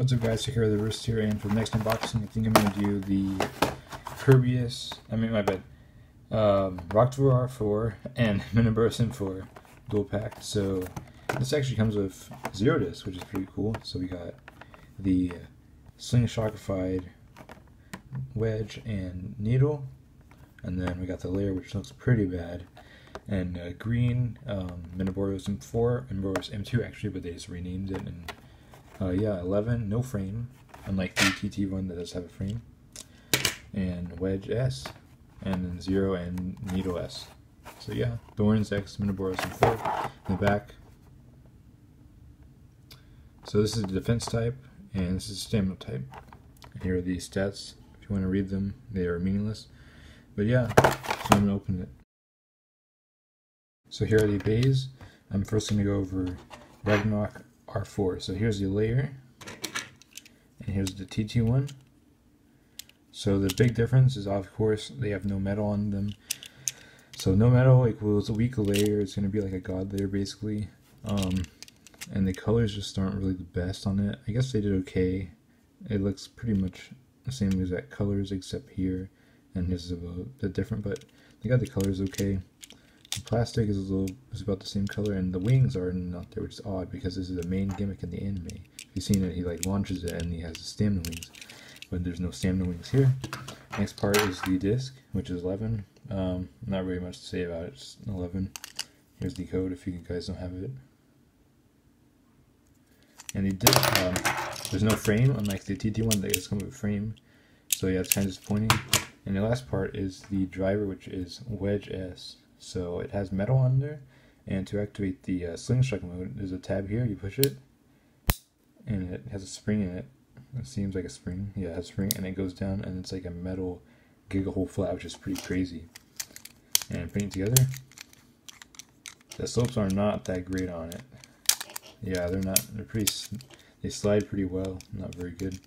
What's up guys, SakuraZeus here, and for the next unboxing I think I'm going to do the Kirbyus, I mean my bad, um, Roktavor R4 and Minoboros M4 dual pack. So this actually comes with zero disc, which is pretty cool. So we got the Slingshockified wedge and needle, and then we got the layer which looks pretty bad, and uh, green um, Minoboros M4 and Minoboros M2 actually, but they just renamed it and uh, yeah, 11, no frame, unlike the TT one that does have a frame. And Wedge S, and then 0 and Needle S. So yeah, Thorns X, Minoboros, and 4 in the back. So this is the defense type, and this is the stamina type. Here are the stats. If you want to read them, they are meaningless. But yeah, so I'm going to open it. So here are the bays. I'm first going to go over Ragnarok R4. So here's the layer, and here's the TT one. So the big difference is, of course, they have no metal on them. So no metal equals a weak layer. It's going to be like a god layer, basically. Um, and the colors just aren't really the best on it. I guess they did okay. It looks pretty much the same exact colors, except here. And this is a bit different, but they got the colors okay. The plastic is a little is about the same color, and the wings are not there, which is odd because this is the main gimmick in the anime. If you've seen it, he like launches it and he has the stamina wings, but there's no stamina wings here. Next part is the disc, which is 11. Um, not really much to say about it. It's 11. Here's the code if you guys don't have it. And the disc, um, there's no frame, unlike the TT one that does come with a frame. So yeah, it's kind of disappointing. And the last part is the driver, which is Wedge S. So it has metal there, and to activate the uh, Slingshock mode, there's a tab here, you push it, and it has a spring in it. It seems like a spring, yeah, it has a spring, and it goes down, and it's like a metal gigahole flat, which is pretty crazy. And putting it together, the slopes are not that great on it. Yeah, they're not, they're pretty, they slide pretty well, not very good.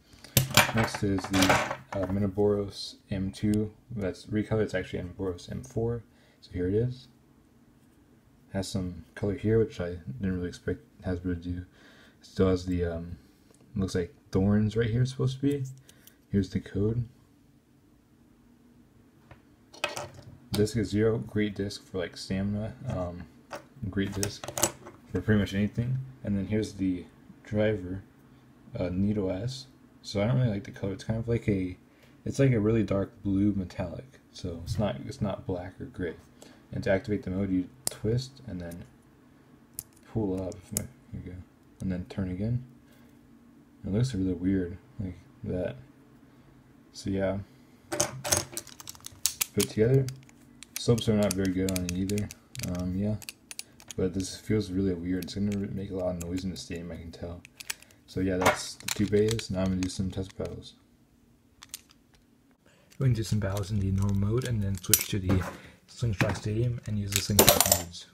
Next is the uh, Minoboros M2, that's recolored, it's actually Minoboros M4. So here it is. Has some color here, which I didn't really expect Hasbro to do. Still has the, um, looks like thorns right here supposed to be. Here's the code. Disc is zero, great disc for like stamina, um, great disc for pretty much anything. And then here's the driver, uh, Needle S. So I don't really like the color. It's kind of like a, it's like a really dark blue metallic. So it's not, it's not black or gray. And to activate the mode, you twist and then pull up. Here you go. And then turn again. It looks really weird, like that. So yeah, put together. Slopes are not very good on it either. Um, yeah, but this feels really weird. It's gonna make a lot of noise in the stadium, I can tell. So yeah, that's the two bays. Now I'm gonna do some test battles. Going to some battles in the normal mode and then switch to the Slingshock Stadium and use the Slingshock modes.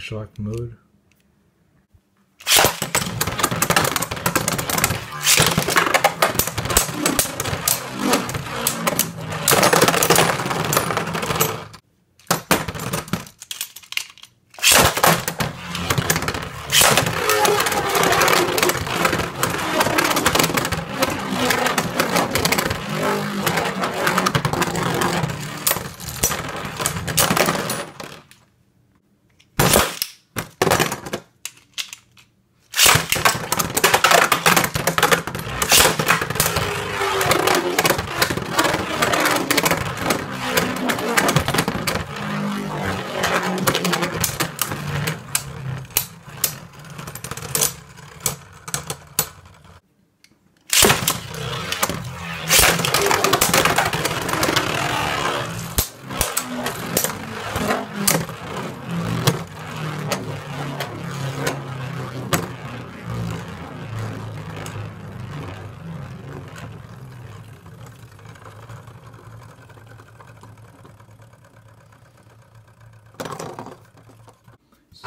Slingshock mode.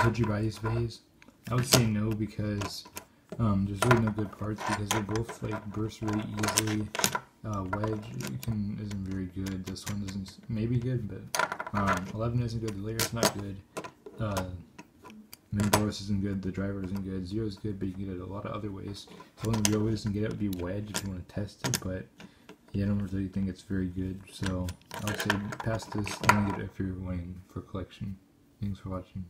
Should you buy these bays? I would say no because um, there's really no good parts because they both like burst really easily. Uh, wedge can, isn't very good. This one isn't maybe good, but um, 11 isn't good. The layer is not good. Uh, Minoboros isn't good. The driver isn't good. Zero is good, but you can get it a lot of other ways. The only real way to get it would be wedge if you want to test it, but yeah, I don't really think it's very good. So I would say pass this and get it if you're waiting for collection. Thanks for watching.